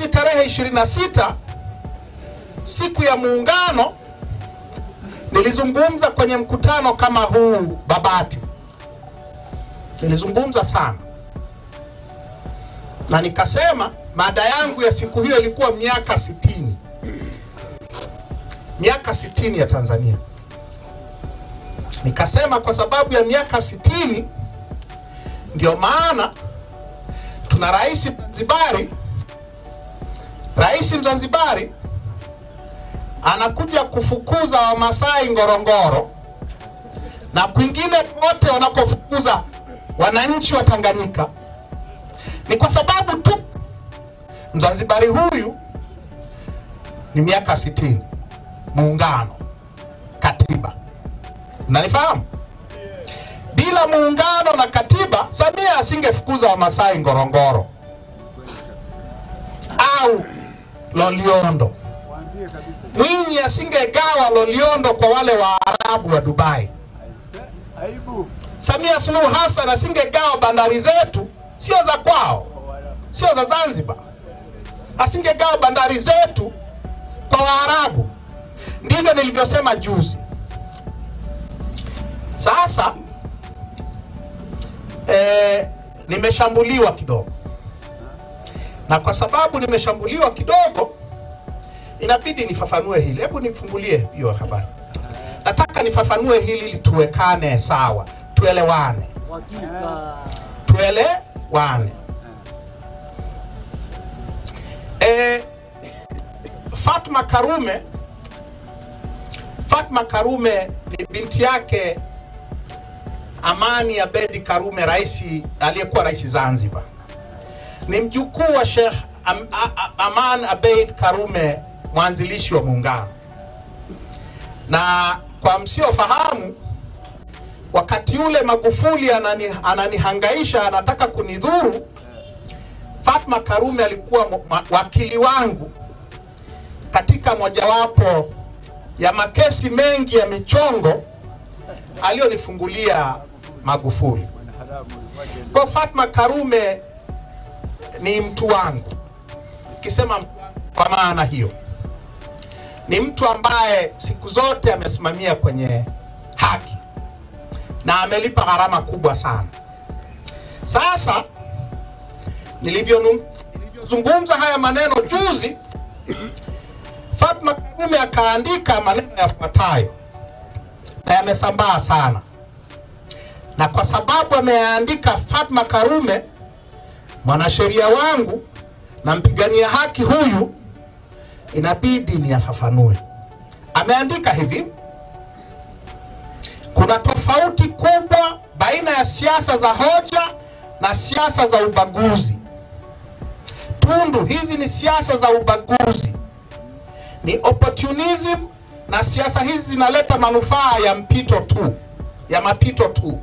juzi tarehe 26 siku ya Muungano, nilizungumza kwenye mkutano kama huu Babati, nilizungumza sana. Na nikasema mada yangu ya siku hiyo ilikuwa miaka 60 miaka 60 ya Tanzania. Nikasema kwa sababu ya miaka 60 ndio maana tuna rais Mzanzibari, rais Mzanzibari anakuja kufukuza Wamasai Ngorongoro na kwingine kote wanakofukuza wananchi wa Tanganyika, ni kwa sababu tu Mzanzibari huyu ni miaka 60 muungano, katiba. Mnanifahamu? Bila muungano na katiba, Samia asingefukuza Wamasai Ngorongoro au Loliondo. Mwinyi asingegawa Loliondo kwa wale Waarabu wa Dubai. Samia Suluhu Hassan asingegawa bandari zetu, sio za kwao, sio za Zanzibar. Asingegawa bandari zetu kwa Waarabu. Ndivyo nilivyosema juzi. Sasa eh, nimeshambuliwa kidogo, na kwa sababu nimeshambuliwa kidogo, inabidi nifafanue hili. Hebu nifungulie hiyo habari. Nataka nifafanue hili ili tuwekane sawa, tuelewane, tuelewane. E, Fatma Karume Fatma Karume ni binti yake Amani Abedi Karume, rais aliyekuwa rais Zanzibar. Ni mjukuu wa Sheikh Am, Aman Abeid Karume, mwanzilishi wa muungano. Na kwa msiofahamu, wakati ule Magufuli anani, ananihangaisha anataka kunidhuru, Fatma Karume alikuwa wakili wangu katika mojawapo ya makesi mengi ya michongo aliyonifungulia Magufuli. Kwa Fatma Karume ni mtu wangu, Kisema kwa maana hiyo, ni mtu ambaye siku zote amesimamia kwenye haki na amelipa gharama kubwa sana. Sasa nilivyozungumza haya maneno juzi Fatma Karume akaandika maneno yafuatayo na yamesambaa sana, na kwa sababu ameandika Fatma Karume, mwanasheria wangu na mpigania haki huyu, inabidi niyafafanue. Ameandika hivi: kuna tofauti kubwa baina ya siasa za hoja na siasa za ubaguzi. Tundu, hizi ni siasa za ubaguzi ni opportunism na siasa hizi zinaleta manufaa ya mpito tu, ya mapito tu.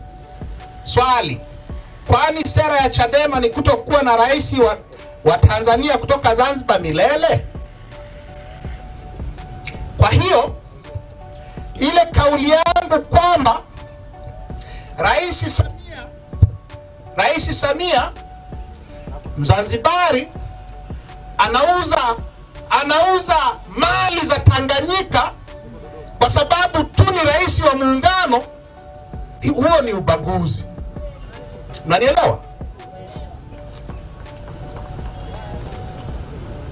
Swali, kwani sera ya Chadema ni kutokuwa na rais wa, wa Tanzania kutoka Zanzibar milele? Kwa hiyo ile kauli yangu kwamba Rais Samia, Rais Samia Mzanzibari anauza anauza mali za Tanganyika kwa sababu tu ni rais wa muungano, huo ni ubaguzi. Mnanielewa?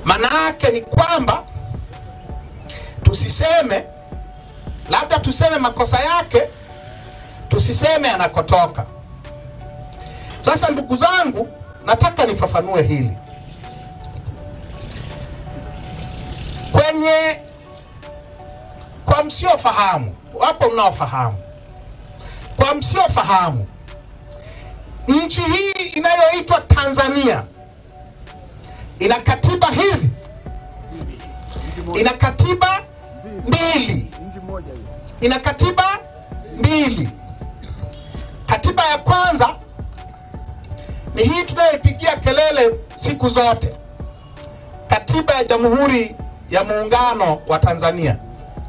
Maana yake ni kwamba tusiseme, labda tuseme makosa yake, tusiseme anakotoka. Sasa ndugu zangu, nataka nifafanue hili kwenye kwa msiofahamu, wapo mnaofahamu. Kwa msiofahamu, nchi hii inayoitwa Tanzania ina katiba hizi, ina katiba mbili, ina katiba mbili. Katiba ya kwanza ni hii tunayoipigia kelele siku zote, katiba ya Jamhuri ya Muungano wa Tanzania,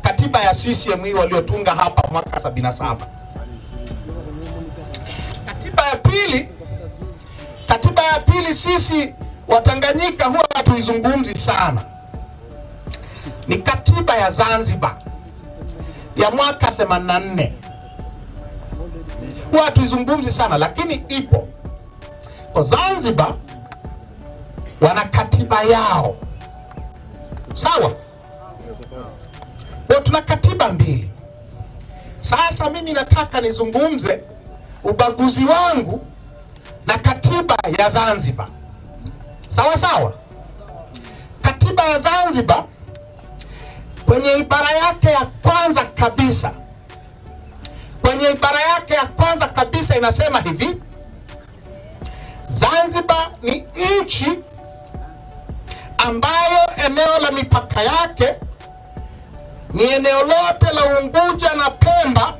katiba ya CCM hii waliotunga hapa mwaka 77. Pili, katiba ya pili sisi Watanganyika huwa hatuizungumzi sana. Ni katiba ya Zanzibar ya mwaka 84 huwa hatuizungumzi sana lakini ipo. Kwa Zanzibar wana katiba yao. Sawa? Kwa tuna katiba mbili. Sasa mimi nataka nizungumze ubaguzi wangu na katiba ya Zanzibar. Sawa sawa? Katiba ya Zanzibar kwenye ibara yake ya kwanza kabisa kwenye ibara yake ya kwanza kabisa inasema hivi Zanzibar ni nchi ambayo eneo la mipaka yake ni eneo lote la Unguja na Pemba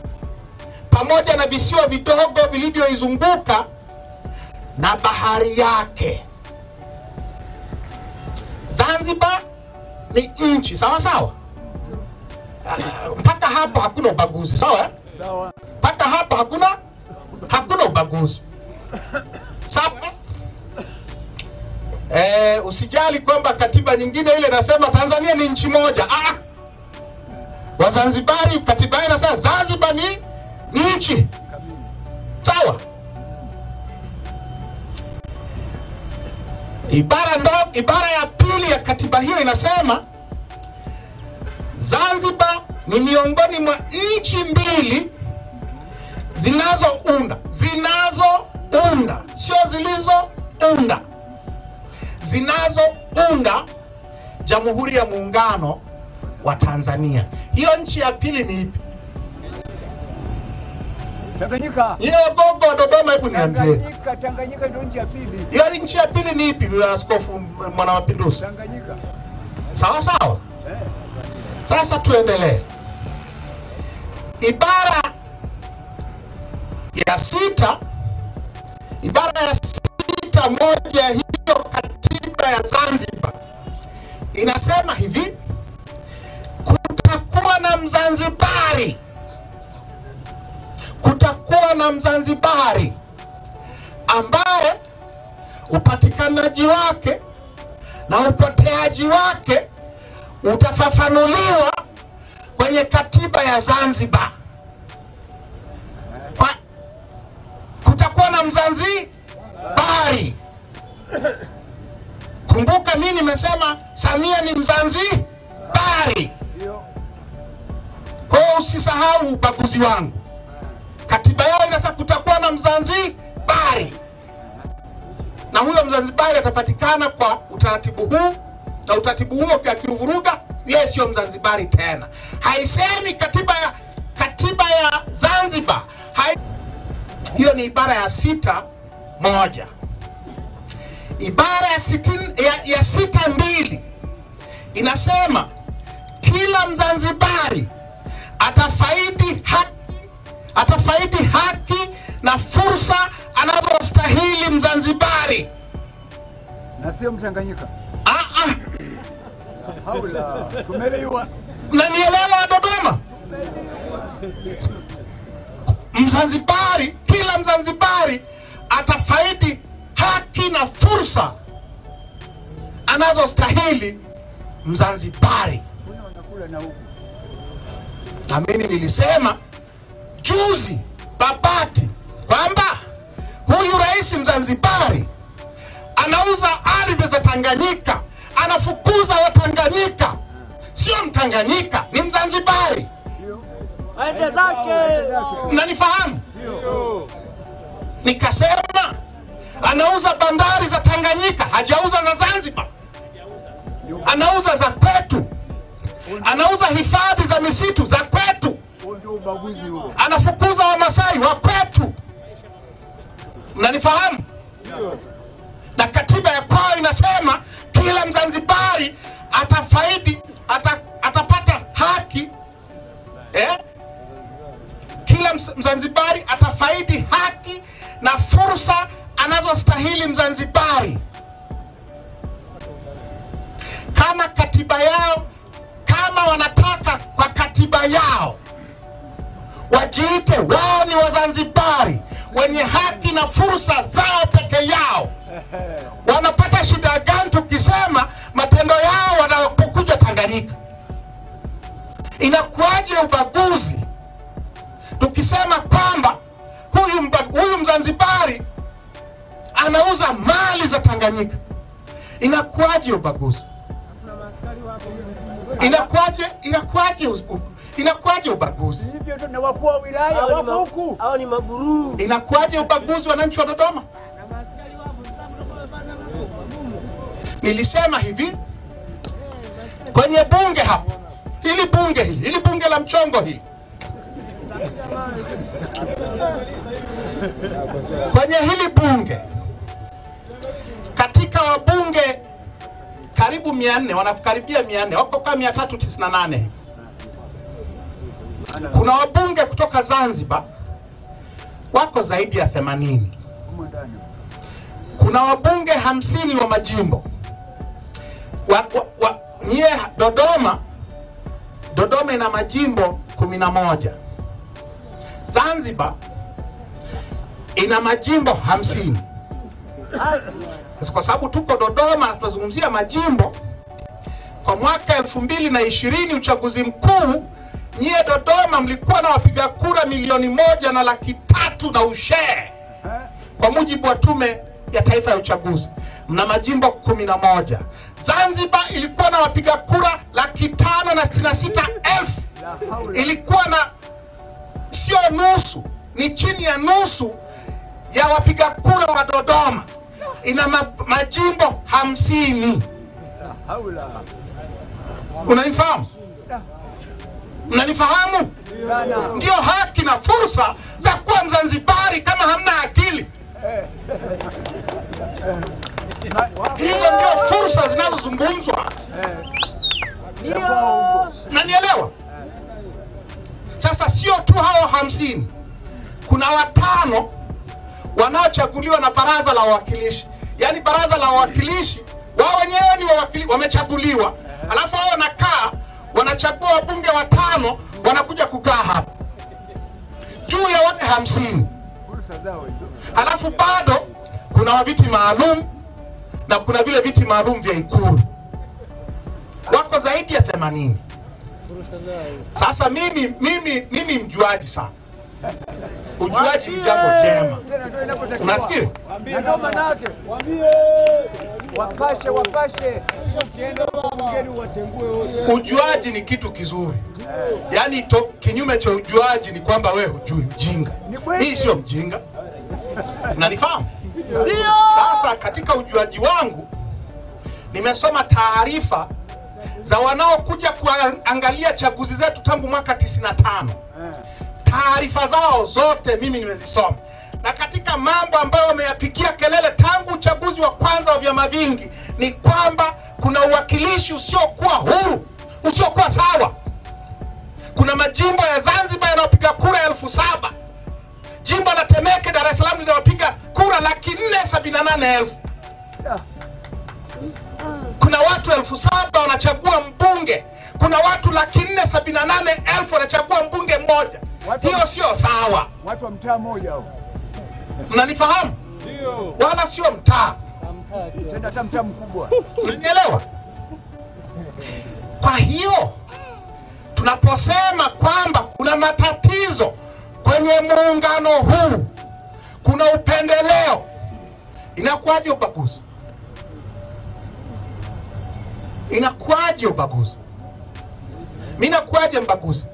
pamoja na visiwa vidogo vilivyoizunguka na bahari yake. Zanzibar ni nchi sawa sawa. Ah, Mpaka hapo hakuna ubaguzi sawa eh? Sawa. mpaka hapo hakuna hakuna ubaguzi sawa eh, usijali kwamba katiba nyingine ile nasema Tanzania ni nchi moja ah, Wazanzibari katiba inasema Zanzibar ni nchi sawa ibara ibara ya pili ya katiba hiyo inasema Zanzibar ni miongoni mwa nchi mbili zinazounda zinazounda sio zilizounda zinazounda Jamhuri ya Muungano wa Tanzania. Hiyo nchi ya pili ni ipi? Tanganyika. Hiyo Gogo wa Dodoma, hebu niambie. Tanganyika, Tanganyika ndio nchi ya pili. hiyo nchi ya pili ni ipi, Askofu Mwana Mapinduzi? Tanganyika. Sawa sawa. Eh. Sasa tuendelee. Ibara ya sita, ibara ya sita moja hiyo katiba ya Zanzibar inasema hivi: kutakuwa na Mzanzibari, kutakuwa na Mzanzibari ambaye upatikanaji wake na upoteaji wake utafafanuliwa kwenye katiba ya Zanzibar. Kwa, kutakuwa na Mzanzibari. Kumbuka mimi nimesema Samia ni Mzanzibari. bari Kwa hiyo usisahau ubaguzi wangu. Katiba sasa kutakuwa na Mzanzibari, na huyo Mzanzibari atapatikana kwa utaratibu huu, na utaratibu huo akiuvuruga, yeye sio Mzanzibari tena. Haisemi katiba ya katiba ya Zanzibar hai... hiyo ni ibara ya sita moja. Ibara ya, sitin, ya, ya sita mbili inasema kila Mzanzibari atafaidi haki, atafaidi haki na fursa anazostahili Mzanzibari. Na sio Mtanganyika. Ah, ah, mnanielewa Dodoma? Mzanzibari, kila Mzanzibari atafaidi haki na fursa anazostahili Mzanzibari. amini wanakula na mimi nilisema juzi Babati kwamba huyu rais Mzanzibari anauza ardhi za Tanganyika, anafukuza Watanganyika. Sio Mtanganyika, ni Mzanzibari. Ndio. aende zake. Mnanifahamu? Nikasema anauza bandari za Tanganyika, hajauza za Zanzibar, anauza za kwetu, anauza hifadhi za misitu za kwetu. Anafukuza Wamasai wa kwetu. Mnanifahamu? Na katiba ya kwao inasema kila Mzanzibari atafaidi ata, atapata haki eh? Kila Mzanzibari atafaidi haki na fursa anazostahili Mzanzibari kama katiba yao, kama wanataka kwa katiba yao wajiite wao ni Wazanzibari wenye haki na fursa zao peke yao. Wanapata shida gani tukisema matendo yao wanapokuja Tanganyika? Inakuwaje ubaguzi tukisema kwamba huyu, huyu Mzanzibari anauza mali za Tanganyika? Inakuwaje ubaguzi? Inakuwaje inakuwaje inakuwaje ubaguzi? Hivyo tu na wakuu wa wilaya huku. hao ni. Inakuwaje ubaguzi wananchi wa Dodoma? Nilisema hivi kwenye bunge hapo, hili bunge hili, hili bunge la mchongo hili, kwenye hili bunge, katika wabunge karibu 400 wanakaribia 400 wako kwa 398 hivi. Kuna wabunge kutoka Zanzibar wako zaidi ya 80 kuna wabunge hamsini wa majimbo wa, wa, wa, nyie Dodoma, Dodoma ina majimbo kumi na moja. Zanzibar ina majimbo hamsini. Kwa sababu tuko Dodoma na tunazungumzia majimbo, kwa mwaka elfu mbili na ishirini uchaguzi mkuu, nyie Dodoma mlikuwa na wapiga kura milioni moja na laki tatu na ushee kwa mujibu wa Tume ya Taifa ya Uchaguzi, mna majimbo kumi na moja. Zanzibar ilikuwa na wapiga kura laki tano na sitini na sita elfu ilikuwa na sio nusu, ni chini ya nusu ya wapiga kura wa Dodoma. Ina ma, majimbo hamsini. Unanifahamu? Mnanifahamu? Ndio haki na fursa za kuwa Mzanzibari kama hamna akili. Hizo ndio fursa zinazozungumzwa, nanielewa? Sasa sio tu hao hamsini, kuna watano wanaochaguliwa na baraza la wawakilishi, yaani baraza la wawakilishi wao wenyewe ni wawakili, wamechaguliwa, alafu wao wanakaa wanachagua wabunge watano wanakuja kukaa hapa. Juu ya wote hamsini. Alafu halafu bado kuna wa viti maalum na kuna vile viti maalum vya Ikulu. Wako zaidi ya 80. Sasa mimi mimi mimi mjuaji sana, ujuaji ni jambo jema, unafikiri? Ujuaji ni kitu kizuri, yaani to, kinyume cha ujuaji ni kwamba wewe hujui, mjinga. Hii sio mjinga, unanifahamu? Ndio. Sasa katika ujuaji wangu nimesoma taarifa za wanaokuja kuangalia chaguzi zetu tangu mwaka 95. Eh. Taarifa zao zote mimi nimezisoma, na katika mambo ambayo wameyapigia kelele tangu uchaguzi wa kwanza wa vyama vingi ni kwamba kuna uwakilishi usiokuwa huru, usiokuwa sawa. Majimbo ya Zanzibar yanayopiga kura elfu saba jimbo la Temeke Dar es Salaam linawapiga kura laki nne sabini na nane elfu kuna watu elfu saba wanachagua mbunge, kuna watu laki nne sabini na nane elfu wanachagua mbunge mmoja. Hiyo sio sawa, Watu wa mtaa mmoja hao. mnanifahamu? Wala sio mtaa, Tena hata mtaa mkubwa. unielewa? Kwa hiyo kwenye muungano huu, kuna upendeleo, inakuwaje ubaguzi? Inakuwaje ubaguzi? Mi nakuwaje mbaguzi?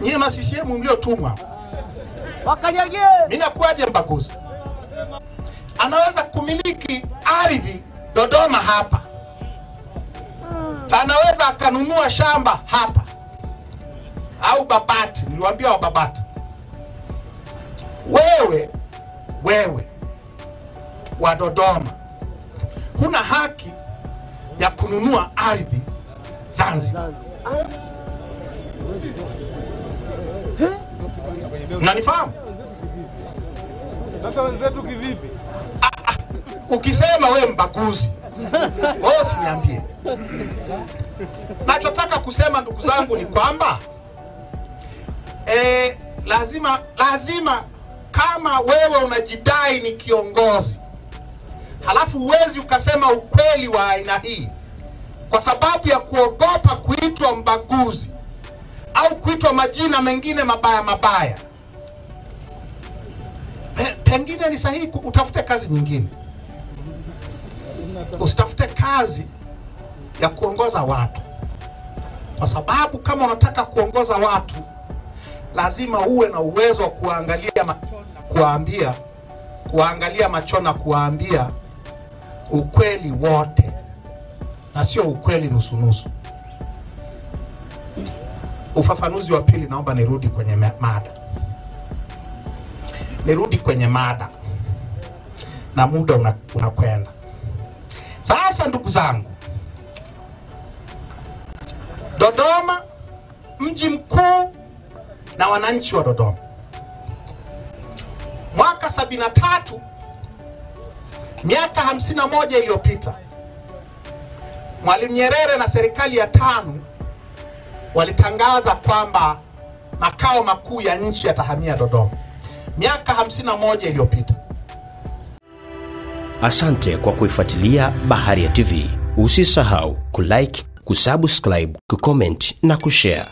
Nyie ma CCM mliotumwa, mi nakuwaje mbaguzi? Anaweza kumiliki ardhi Dodoma hapa, anaweza akanunua shamba hapa au Babati. Niliwaambia wa Babati, wewe wewe wa Dodoma huna haki ya kununua ardhi Zanzibar. Mnanifahamu? Sasa wenzetu kivipi? Ukisema wewe mbaguzi, wewe usiniambie. Nachotaka kusema ndugu zangu ni kwamba lazima lazima kama wewe unajidai ni kiongozi halafu uwezi ukasema ukweli wa aina hii kwa sababu ya kuogopa kuitwa mbaguzi au kuitwa majina mengine mabaya mabaya. Pengine ni sahihi utafute kazi nyingine. Usitafute kazi ya kuongoza watu. Kwa sababu kama unataka kuongoza watu lazima uwe na uwezo wa kuangalia machoni na kuangalia machoni na kuwaambia ukweli wote na sio ukweli nusunusu ufafanuzi wa pili naomba nirudi kwenye mada nirudi kwenye mada na muda unakwenda. una- sasa ndugu zangu dodoma mji mkuu na wananchi wa dodoma mwaka 73 miaka 51 iliyopita mwalimu nyerere na serikali ya tano walitangaza kwamba makao makuu ya nchi yatahamia dodoma miaka 51 iliyopita Asante kwa kuifuatilia Baharia TV. Usisahau kulike, kusubscribe, kucomment na kushare.